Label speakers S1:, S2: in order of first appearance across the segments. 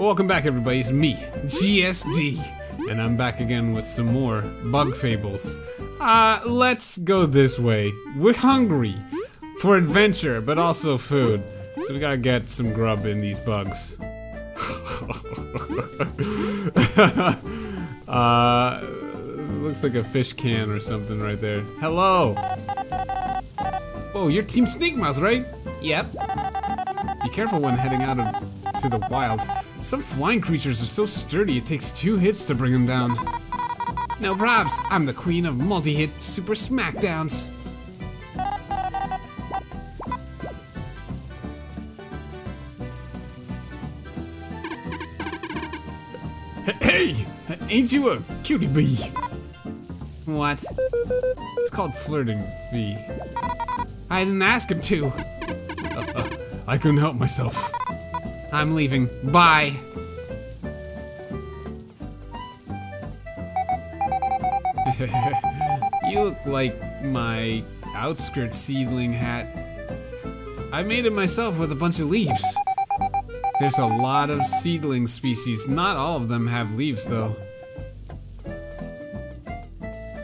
S1: Welcome back everybody, it's me, GSD, and I'm back again with some more Bug Fables. Uh, let's go this way. We're hungry for adventure, but also food. So we gotta get some grub in these bugs. uh, looks like a fish can or something right there. Hello! Oh, you're Team Snakemouth, right? Yep. Be careful when heading out of to the wild. Some flying creatures are so sturdy it takes two hits to bring them down. No probs, I'm the queen of multi-hit super smackdowns. Hey, ain't you a cutie bee? What? It's called flirting, Vi. I didn't ask him to. Uh, uh, I couldn't help myself. I'm leaving. Bye. you look like my outskirt seedling hat. I made it myself with a bunch of leaves. There's a lot of seedling species. Not all of them have leaves, though.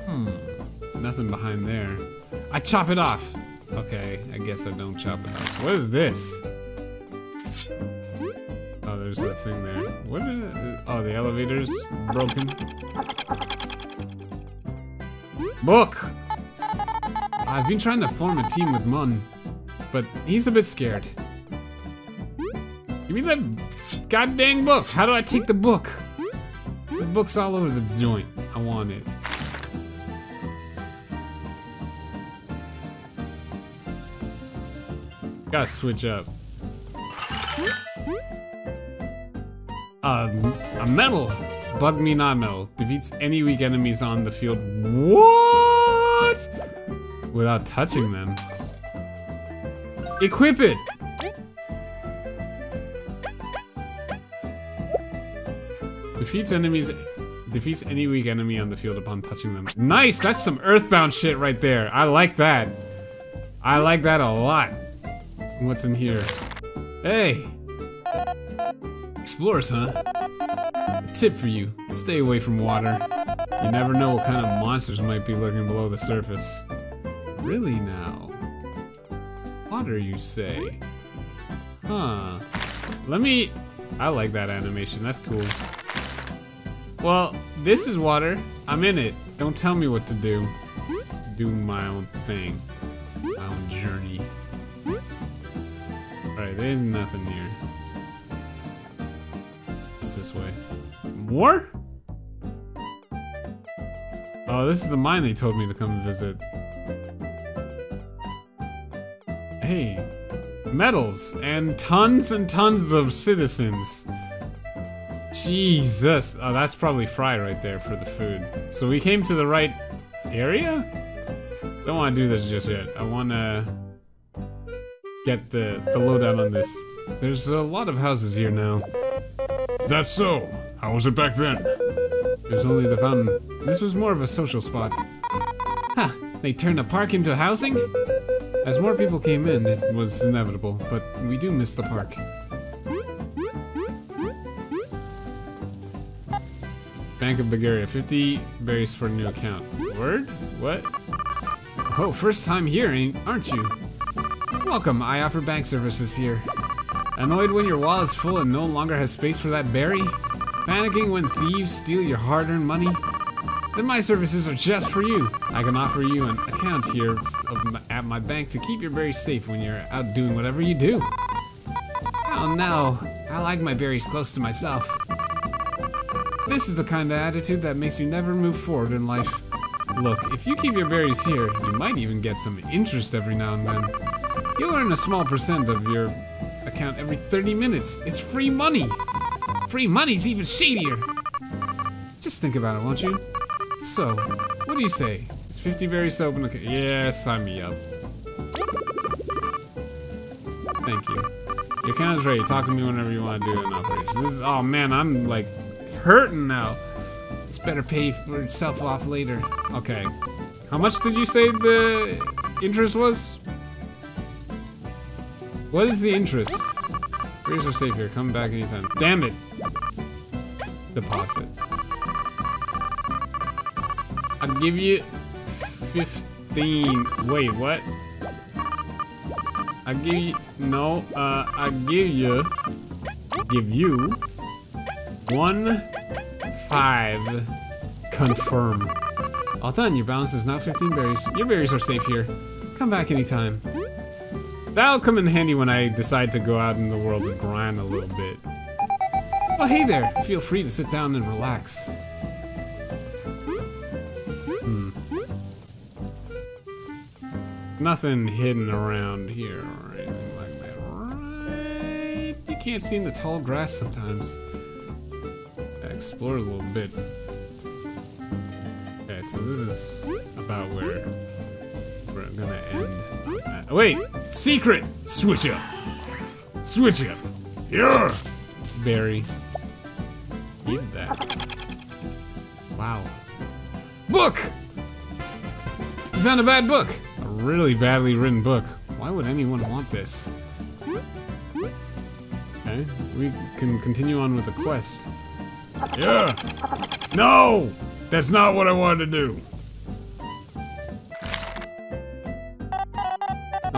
S1: Hmm. Nothing behind there. I chop it off. Okay, I guess I don't chop it off. What is this? There's that thing there. What? Is, oh, the elevator's broken. Book! I've been trying to form a team with Mun, but he's a bit scared. Give me that goddamn book! How do I take the book? The book's all over the joint. I want it. Gotta switch up. A medal! Bug me not medal. Defeats any weak enemies on the field. What? Without touching them. Equip it! Defeats enemies defeats any weak enemy on the field upon touching them. Nice! That's some earthbound shit right there. I like that. I like that a lot. What's in here? Hey! Explorers, huh? A tip for you. Stay away from water. You never know what kind of monsters might be lurking below the surface. Really now? Water, you say? Huh. Let me... I like that animation. That's cool. Well, this is water. I'm in it. Don't tell me what to do. Do my own thing. My own journey. Alright, there's nothing here. This way. More? Oh, this is the mine they told me to come visit. Hey, medals and tons and tons of citizens. Jesus. Oh, that's probably Fry right there for the food. So we came to the right area? Don't want to do this just yet. I want to get the, the lowdown on this. There's a lot of houses here now.
S2: Is that so? How was it back then?
S1: There's only the fountain. This was more of a social spot. Huh, they turned a park into housing? As more people came in, it was inevitable, but we do miss the park. Bank of Bugaria, 50 berries for a new account. Word? What? Oh, first time here, aren't you? Welcome, I offer bank services here. Annoyed when your wallet is full and no longer has space for that berry? Panicking when thieves steal your hard-earned money? Then my services are just for you. I can offer you an account here my, at my bank to keep your berries safe when you're out doing whatever you do. Oh no, I like my berries close to myself. This is the kind of attitude that makes you never move forward in life. Look, if you keep your berries here, you might even get some interest every now and then. You'll earn a small percent of your account every 30 minutes. It's free money! Free money's even shadier! Just think about it, won't you? So, what do you say? It's 50 berries open? Okay, yeah, sign me up. Thank you. Your account is ready. Talk to me whenever you want to do an operation. This is, oh man, I'm like hurting now. It's better pay for itself off later. Okay. How much did you say the interest was? What is the interest? Berries are safe here. Come back anytime. Damn it! Deposit. I'll give you 15. Wait, what? I give you no. Uh, I give you give you one five. Confirm. All done. Your balance is now 15 berries. Your berries are safe here. Come back anytime. That'll come in handy when I decide to go out in the world and grind a little bit. Oh, hey there. Feel free to sit down and relax. Hmm. Nothing hidden around here or anything like that, right? You can't see in the tall grass sometimes. Explore a little bit. Okay, so this is about where gonna end. Uh, wait! Secret! Switch up! Switch up!
S2: Yeah.
S1: Barry. Eat that. Wow. Book! You found a bad book! A really badly written book. Why would anyone want this? Okay, we can continue on with the quest.
S2: Yeah. No! That's not what I wanted to do.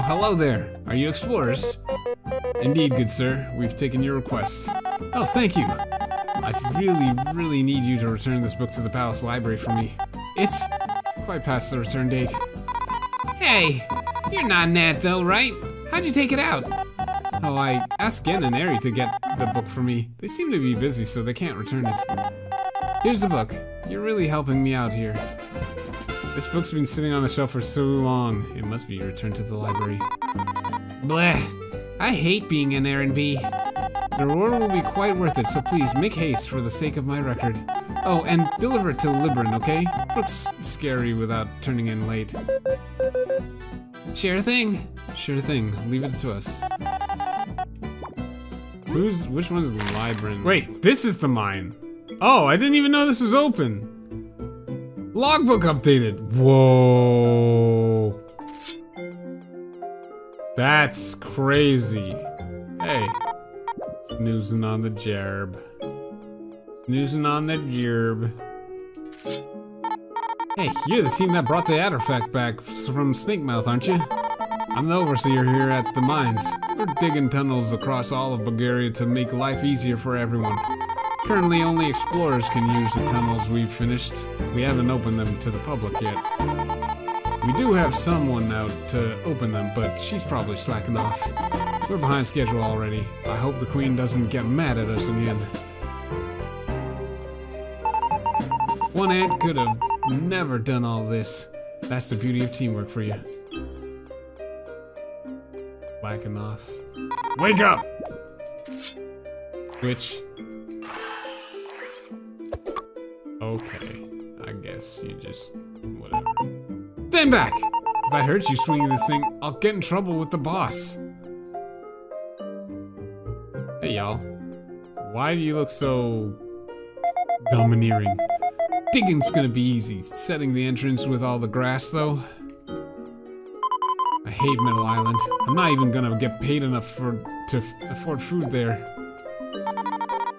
S1: Hello there. Are you explorers? Indeed, good sir. We've taken your request. Oh, thank you. I really, really need you to return this book to the palace library for me. It's quite past the return date. Hey, you're not Nat though, right? How'd you take it out? Oh, I asked Gen and Eri to get the book for me. They seem to be busy, so they can't return it. Here's the book. You're really helping me out here. This book's been sitting on the shelf for so long. It must be returned to the library. Bleh. I hate being an bee. The reward will be quite worth it, so please make haste for the sake of my record. Oh, and deliver it to Libran, okay? Looks scary without turning in late. Sure thing. Sure thing. Leave it to us. Who's which one's Libran? Wait, this is the mine. Oh, I didn't even know this was open. Logbook updated. Whoa. That's crazy. Hey. Snoozing on the gerb. Snoozing on the gerb. Hey, you're the team that brought the artifact back from Snakemouth, aren't you? I'm the overseer here at the mines. We're digging tunnels across all of Bugaria to make life easier for everyone. Currently, only explorers can use the tunnels we've finished. We haven't opened them to the public yet. We do have someone out to open them, but she's probably slacking off. We're behind schedule already. I hope the queen doesn't get mad at us again. One ant could have never done all this. That's the beauty of teamwork for you. Slacking off.
S2: Wake up!
S1: Which? Okay. I guess you just... whatever. Stand back! If I hurt you swinging this thing, I'll get in trouble with the boss. Hey, y'all. Why do you look so... domineering? Digging's gonna be easy. Setting the entrance with all the grass, though. I hate Metal Island. I'm not even gonna get paid enough for to afford food there.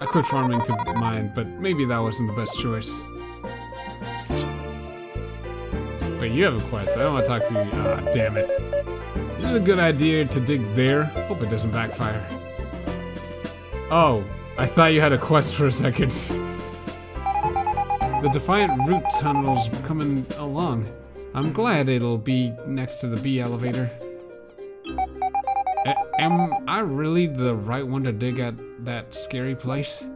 S1: Quit farming to mine, but maybe that wasn't the best choice. Wait, you have a quest. I don't want to talk to you. Ah, damn This is a good idea to dig there? Hope it doesn't backfire. Oh, I thought you had a quest for a second. The Defiant Root Tunnel's coming along. I'm glad it'll be next to the B elevator. Am I really the right one to dig at that scary place?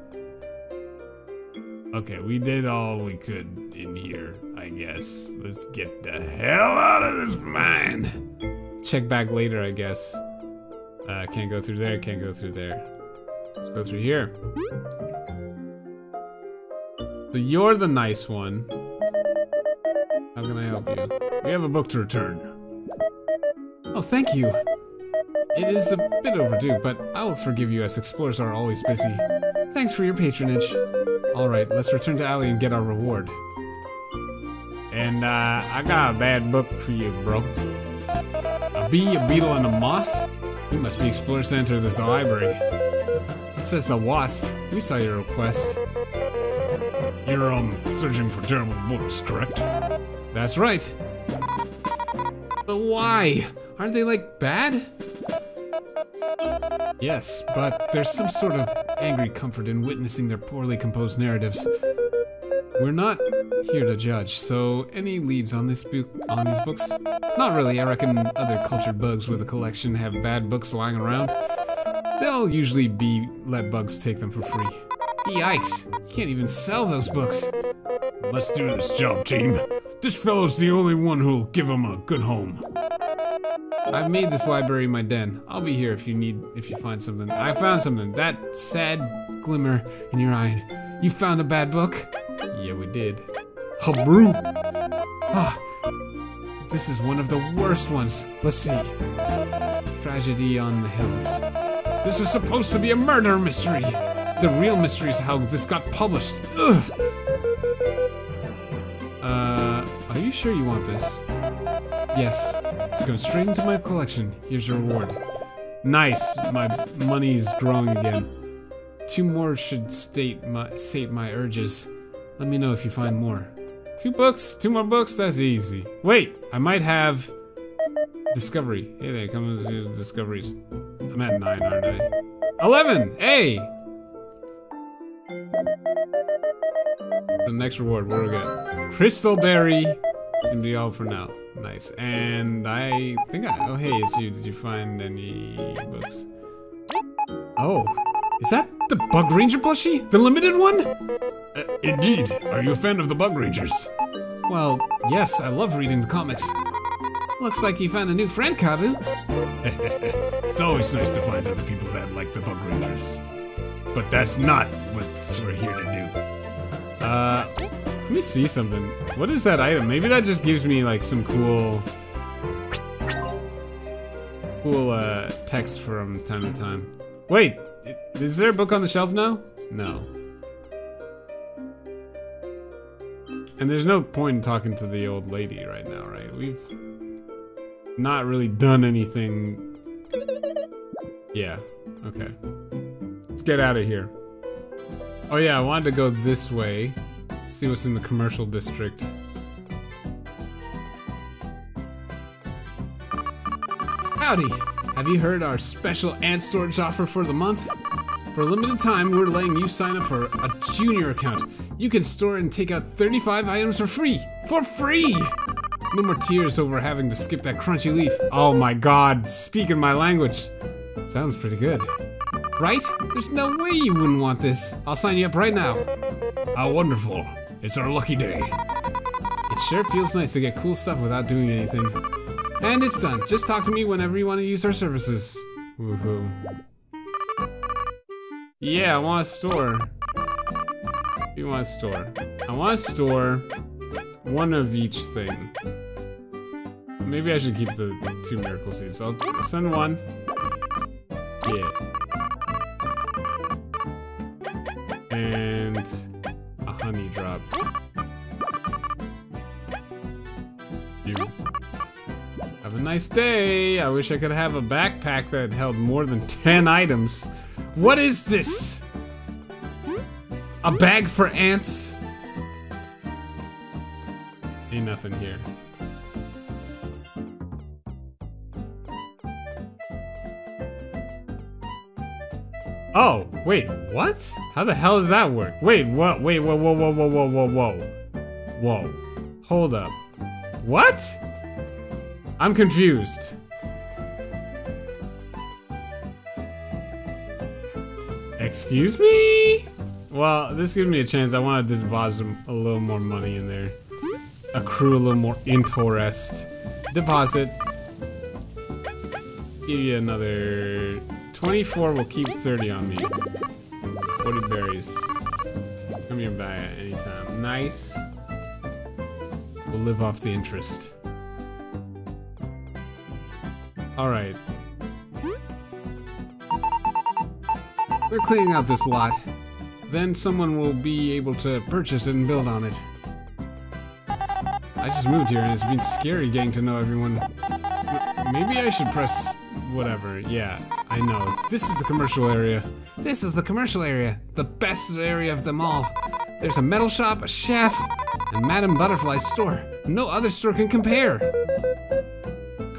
S1: Okay, we did all we could in here, I guess. Let's get the hell out of this mine. Check back later, I guess. Uh, can't go through there, can't go through there. Let's go through here. So you're the nice one. How can I help you? We have a book to return. Oh, thank you. It is a bit overdue, but I will forgive you as explorers are always busy. Thanks for your patronage. Alright, let's return to Alley and get our reward. And, uh, I got a bad book for you, bro. A bee, a beetle, and a moth? We must be explorers to enter this library. It says the Wasp. We saw your request.
S2: You're, um, searching for terrible books, correct?
S1: That's right. But why? Aren't they, like, bad? Yes, but there's some sort of angry comfort in witnessing their poorly composed narratives. We're not here to judge, so any leads on this book on these books? Not really. I reckon other cultured bugs with a collection have bad books lying around. They'll usually be let bugs take them for free. Yikes! You can't even sell those books.
S2: Let's do this job, team. This fellow's the only one who'll give him a good home.
S1: I've made this library my den. I'll be here if you need if you find something. I found something. That sad glimmer in your eye. You found a bad book? Yeah, we did.
S2: Habru!
S1: Ah, this is one of the worst ones. Let's see. Tragedy on the Hills. This is supposed to be a murder mystery. The real mystery is how this got published. Ugh. Uh, are you sure you want this? Yes. It's going straight into my collection. Here's your reward. Nice. My money's growing again. Two more should state my sate my urges. Let me know if you find more. Two books, two more books, that's easy. Wait, I might have Discovery. Hey there, comes to Discoveries. I'm at nine, aren't I? Eleven! Hey! The next reward, what do we get? Crystal Berry. Seem to be all for now. Nice. And I think I. Oh, hey, you. Did you find any books? Oh, is that the Bug Ranger plushie? The limited one?
S2: Uh, indeed. Are you a fan of the Bug Rangers?
S1: Well, yes, I love reading the comics. Looks like you found a new friend, Kabbu.
S2: it's always nice to find other people that like the Bug Rangers. But that's not what we're here to do.
S1: Uh, let me see something. What is that item? Maybe that just gives me like some cool, cool uh, text from time to time. Wait, is there a book on the shelf now? No. And there's no point in talking to the old lady right now, right? We've not really done anything. Yeah, okay. Let's get out of here. Oh yeah, I wanted to go this way. See what's in the commercial district. Howdy! Have you heard our special ant storage offer for the month? For a limited time, we're letting you sign up for a junior account. You can store and take out 35 items for free! For free! No more tears over having to skip that crunchy leaf. Oh my god, speaking my language. Sounds pretty good. Right? There's no way you wouldn't want this. I'll sign you up right now.
S2: How wonderful. It's our lucky day.
S1: It sure feels nice to get cool stuff without doing anything. And it's done. Just talk to me whenever you want to use our services. Woohoo. Yeah, I want a store. You want a store. I want a store one of each thing. Maybe I should keep the two miracle seeds. I'll send one. Yeah. Nice day. I wish I could have a backpack that held more than 10 items. What is this? A bag for ants? Ain't nothing here. Oh, wait, what? How the hell does that work? Wait, what? Wait, whoa, whoa, whoa, whoa, whoa, whoa, whoa. Whoa. Hold up. What? I'm confused. Excuse me? Well, this gives me a chance. I wanted to deposit a little more money in there. Accrue a little more interest. Deposit. Give you another 24 will keep 30 on me. 40 berries. Come here back at any time. Nice. We'll live off the interest. Alright. We're cleaning out this lot. Then someone will be able to purchase it and build on it. I just moved here and it's been scary getting to know everyone. Maybe I should press whatever. Yeah, I know. This is the commercial area. This is the commercial area, the best area of them all. There's a medal shop, a chef, and Madame Butterfly's store. No other store can compare.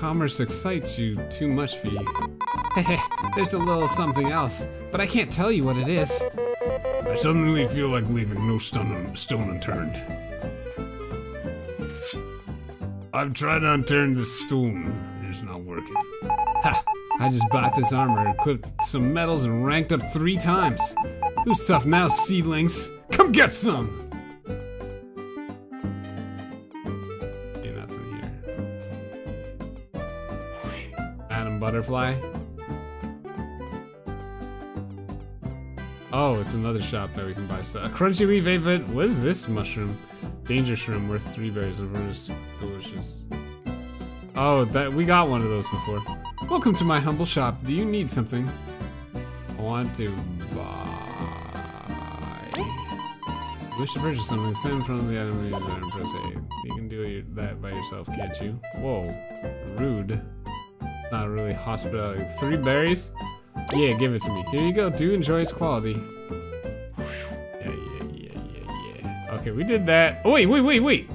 S1: Commerce excites you too much, Vi. Hehe, there's a little something else, but I can't tell you what it is.
S2: I suddenly feel like leaving no stone, stone unturned. I've tried to unturn the stone. It's not working.
S1: Ha! I just bought this armor, equipped some medals, and ranked up three times. Who's tough now, seedlings? Come get some! Butterfly. Oh, it's another shop that we can buy stuff. A crunchy leaf aphid. What is this mushroom? Danger shroom worth three berries. Reverse delicious. Oh, that we got one of those before. Welcome to my humble shop. Do you need something? I want to buy. Wish to purchase something? Stand in front of the item and press A. You can do that by yourself, can't you? Whoa, rude. It's not really hospitality. Three berries? Yeah, give it to me. Here you go. Do enjoy its quality. Yeah, yeah, yeah, yeah, yeah. Okay, we did that. Oh, wait, wait, wait, wait.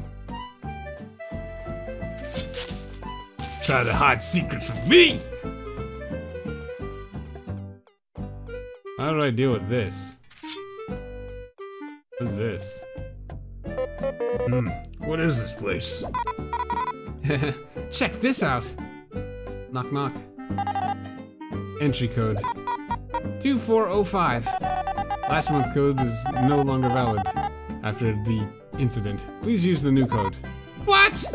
S2: Try to hide secrets from me!
S1: How do I deal with this? What's this?
S2: Hmm, what is this place?
S1: Check this out! Knock knock. Entry code 2405. Last month code is no longer valid after the incident. Please use the new code. What?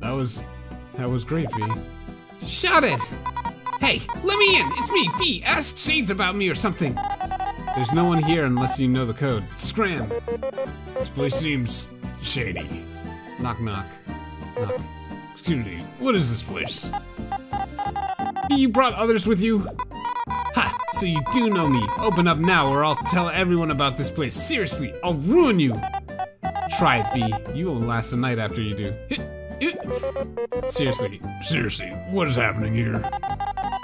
S1: That was that was great, Vi. Shut it! Hey, let me in! It's me, Vi! Ask Shades about me or something! There's no one here unless you know the code. Scram!
S2: This place seems shady.
S1: Knock knock. Knock.
S2: Excuse me, what is this place?
S1: You brought others with you? Ha! So you do know me. Open up now or I'll tell everyone about this place. Seriously, I'll ruin you! Try it, Vi. You won't last a night after you do. Seriously,
S2: Seriously, what is happening here?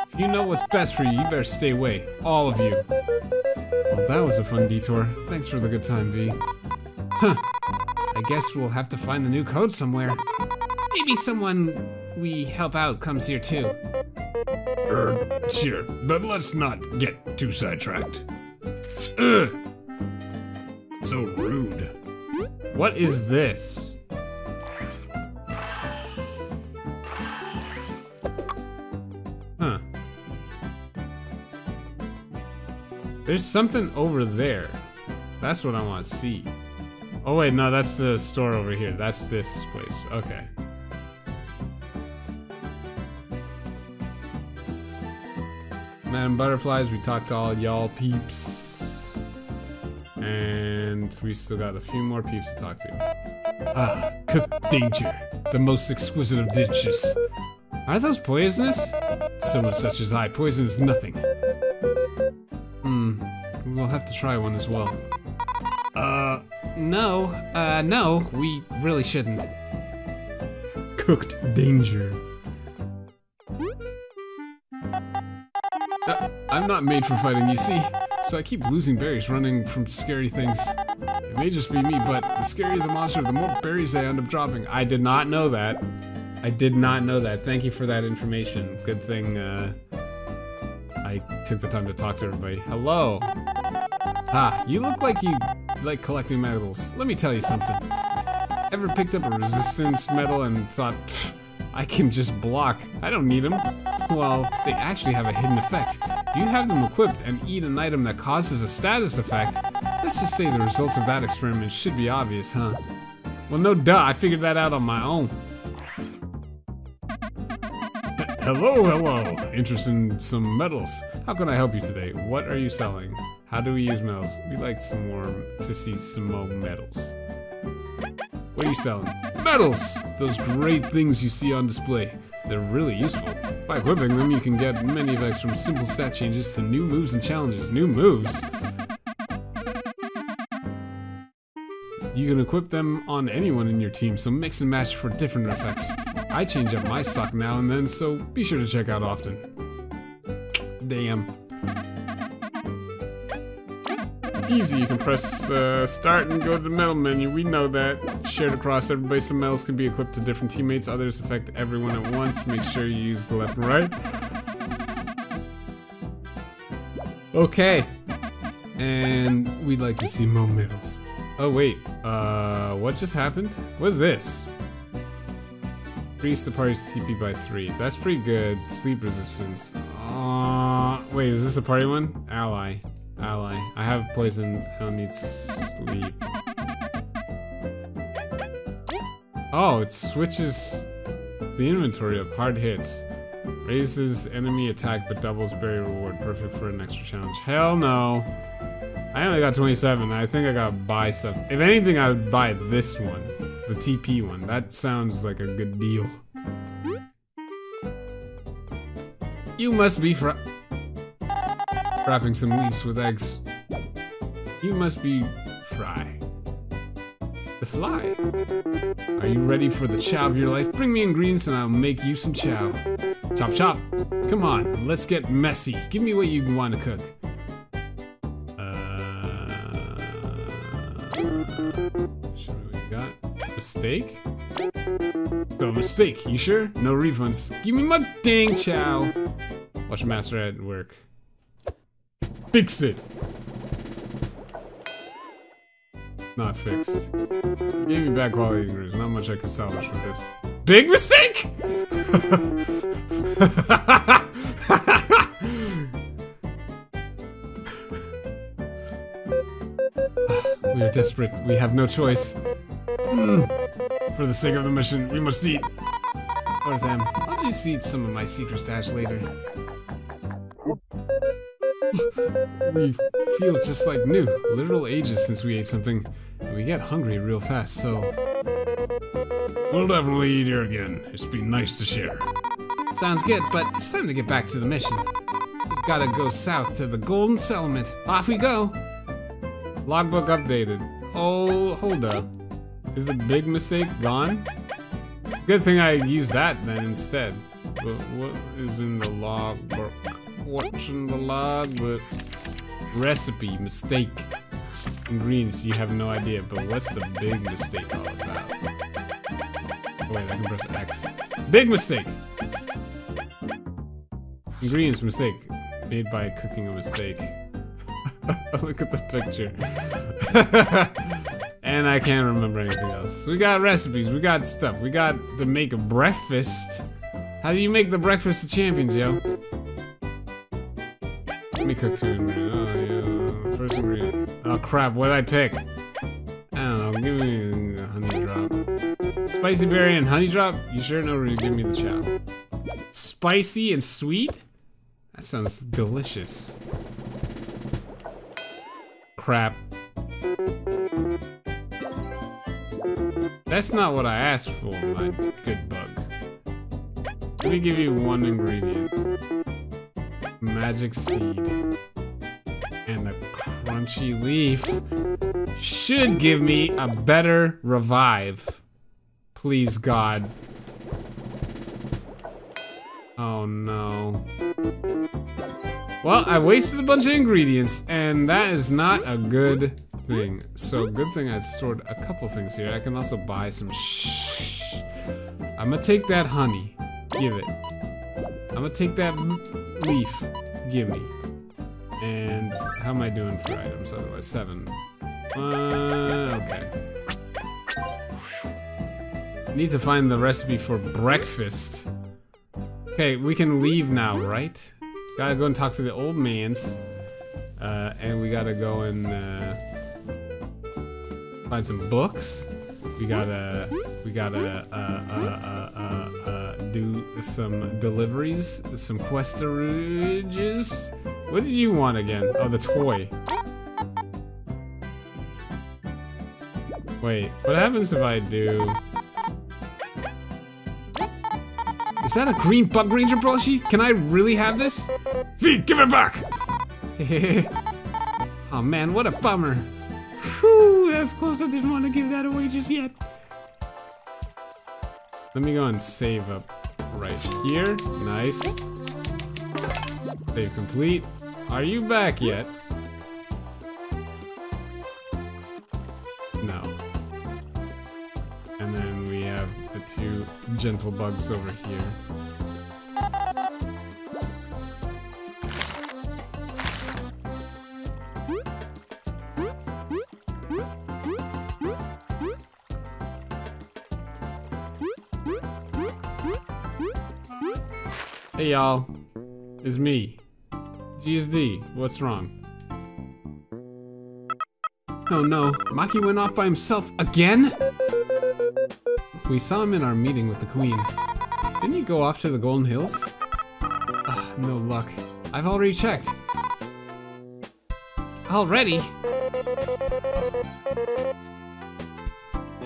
S1: if you know what's best for you, you better stay away. All of you. Well, that was a fun detour. Thanks for the good time, Vi. Huh. I guess we'll have to find the new code somewhere. Maybe someone we help out comes here too.
S2: Er, sure, but let's not get too sidetracked. Ugh! So rude.
S1: What is this? Huh. There's something over there. That's what I want to see. Oh wait, no, that's the store over here. That's this place. Okay. Madame Butterfly's, we talked to all y'all peeps. And we still got a few more peeps to talk to. Ah, Cook Danger, the most exquisite of dishes. Are those poisonous? To someone such as I, poison is nothing. Hmm, we'll have to try one as well. Uh, no, uh, no, we really shouldn't. Cooked Danger. Not made for fighting, you see, so I keep losing berries running from scary things. It may just be me, but the scarier the monster, the more berries I end up dropping. I did not know that. I did not know that. Thank you for that information. Good thing, uh, I took the time to talk to everybody. Hello! Ah, you look like you like collecting medals. Let me tell you something. Ever picked up a resistance medal and thought, "Pfft, I can just block. I don't need them. Well, they actually have a hidden effect. If you have them equipped and eat an item that causes a status effect, let's just say the results of that experiment should be obvious, huh? Well, no duh, I figured that out on my own. Hello, hello. Interested in some medals? How can I help you today? What are you selling? How do we use medals? We'd like some more to see some more medals. What are you selling? Medals! Those great things you see on display. They're really useful. By equipping them, you can get many effects from simple stat changes to new moves and challenges. New moves? You can equip them on anyone in your team, so mix and match for different effects. I change up my stock now and then, so be sure to check out often. Damn. Easy, you can press uh, start and go to the medal menu. We know that. Shared across everybody, some medals can be equipped to different teammates, others affect everyone at once. Make sure you use the left and right. Okay. And we'd like to see more medals. Oh wait, uh, what just happened? What's this? Increase the party's TP by three. That's pretty good. Sleep resistance. Uh, wait, is this a party one? Ally. Ally. I have poison. I don't need sleep. Oh, it switches the inventory up. Hard hits. Raises enemy attack but doubles berry reward. Perfect for an extra challenge. Hell no. I only got 27. I think I gotta buy stuff. If anything, I would buy this one. The TP one. That sounds like a good deal. You must be fra- wrapping some leaves with eggs. You must be fry. The fly. Are you ready for the chow of your life? Bring me ingredients and I'll make you some chow. Chop chop. Come on, let's get messy. Give me what you want to cook. Uh, show me what you got. Mistake? The mistake, you sure? No refunds. Give me my dang chow. Watch Master at. Fix it. Not fixed. Gave me bad quality ingredients. Not much I can salvage with this. Big mistake! we are desperate. We have no choice. Mm. For the sake of the mission, we must eat. Or them. I'll just eat some of my secret stash later. We feel just like new. Literal ages since we ate something. And we get hungry real fast, so...
S2: We'll definitely eat here again. It's been nice to share.
S1: Sounds good, but it's time to get back to the mission. We've gotta go south to the Golden Settlement. Off we go! Logbook updated. Oh, hold up. Is the big mistake gone? It's a good thing I used that then instead. But what is in the logbook? What's in the logbook? Recipe, mistake. Ingredients, you have no idea, but what's the big mistake all about? Wait, I can press X. Big mistake! Ingredients mistake. Made by cooking a mistake. Look at the picture. and I can't remember anything else. We got recipes, we got stuff. We got to make a breakfast. How do you make the breakfast of champions, yo? Let me cook. Oh, yeah. First ingredient. Oh, crap. What did I pick? I don't know. Give me a honey drop. Spicy berry and honey drop? You sure know to give me the chow. Spicy and sweet? That sounds delicious. Crap. That's not what I asked for, my good bug. Let me give you one ingredient. Magic seed. And a crunchy leaf should give me a better revive. Please, God. Oh no. Well, I wasted a bunch of ingredients, and that is not a good thing. So, good thing I stored a couple things here. I can also buy some shh. I'm gonna take that honey. Give it. I'm gonna take that leaf. Give me. And how am I doing for items otherwise? Seven. Uh, okay. Need to find the recipe for breakfast. Okay, we can leave now, right? Gotta go and talk to the old mans. Uh, and we gotta go and uh, find some books. We gotta, we gotta uh, uh, uh, do some deliveries, some questages. What did you want again? Oh, the toy. Wait, what happens if I do... Is that a green bug ranger plushie? Can I really have this?
S2: Vi, give it back!
S1: oh man, what a bummer. Whew, that's close. I didn't want to give that away just yet. Let me go and save up right here. Nice. Save complete. Are you back yet? No. And then we have the two gentle bugs over here. Hey y'all, it's me. GSD, what's wrong? Oh no, Maki went off by himself again? We saw him in our meeting with the queen. Didn't he go off to the Golden Hills? Ah, no luck. I've already checked. Already?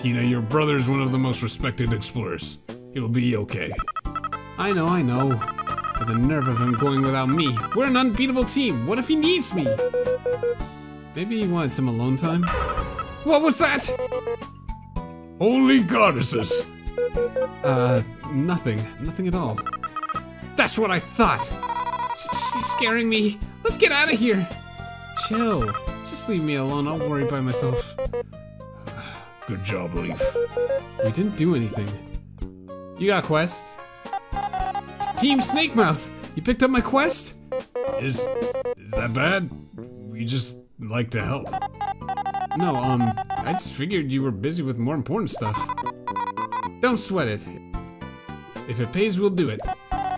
S2: Hina, your brother is one of the most respected explorers. He'll be okay.
S1: I know, I know. But the nerve of him going without me. We're an unbeatable team. What if he needs me? Maybe he wanted some alone time? What was that?
S2: Holy goddesses!
S1: Uh, nothing. Nothing at all. That's what I thought. Sh she's scaring me. Let's get out of here. Chill. Just leave me alone. I'll worry by myself.
S2: Good job, Leif.
S1: We didn't do anything. You got a quest? Team Snakemouth. You picked up my quest?
S2: Is is that bad? We just like to help.
S1: No, um, I just figured you were busy with more important stuff. Don't sweat it. If it pays, we'll do it. Uh,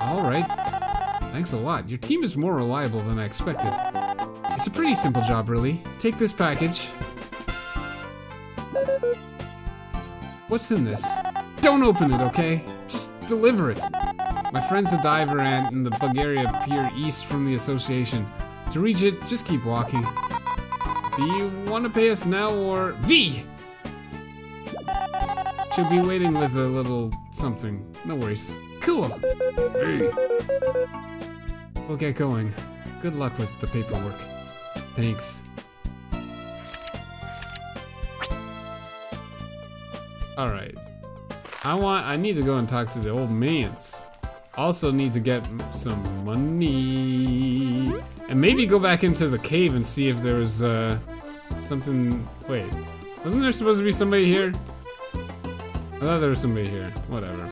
S1: Alright. Thanks a lot. Your team is more reliable than I expected. It's a pretty simple job, really. Take this package. What's in this? Don't open it, okay? Just deliver it. My friend's a diver ant in the Bugaria Pier east from the association. To reach it, just keep walking. Do you want to pay us now or V? She'll be waiting with a little something. No worries. Cool.
S2: Hey,
S1: We'll get going. Good luck with the paperwork. Thanks. Alright. I want I need to go and talk to the old mans. Also need to get some money. And maybe go back into the cave and see if there was uh something wait. Wasn't there supposed to be somebody here? I thought there was somebody here. Whatever.